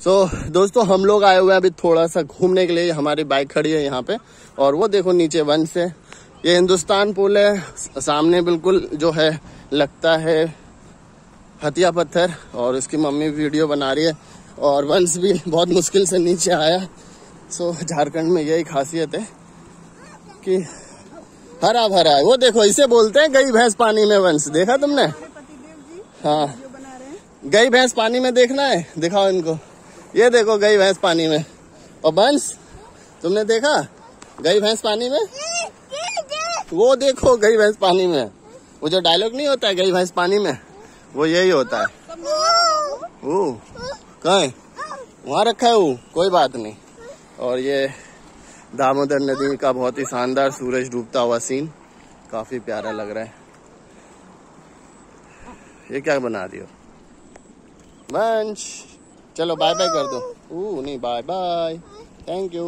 सो so, दोस्तों हम लोग आए हुए हैं अभी थोड़ा सा घूमने के लिए। हमारी बाइक खड़ी है यहाँ पे। और वो देखो नीचे वन से। ये हिंदुस्तान पुल है। सामने बिल्कुल जो है लगता है हथिया पत्थर। और उसकी मम्मी वीडियो बना रही है। और वंश भी बहुत मुश्किल से नीचे आया। सो so, झारखंड में यही खासियत है कि हरा भरा है। वो देखो इसे बोलते हैं गई भैंस पानी में वंश। देखा तुमने? हाँ। गई भैंस पानी में देखना है। दिखाओ इनको। ये देखो गई भैंस पानी में। और बंस, तुमने देखा? गई भैंस पानी में? वो देखो गई भैंस पानी में। वो जो डायलॉग नहीं होता है, गई भैंस पानी में, वो यही होता है। ओ कहा? वहाँ रखा है वो कोई बात नहीं। और ये दामोदर नदी का बहुत ही शानदार सूरज डूबता हुआ सीन काफ़ी प्यारा लग रहा है। ये क्या बना हो वंश चलो बाय बाय कर दो। नहीं बाय बाय थैंक यू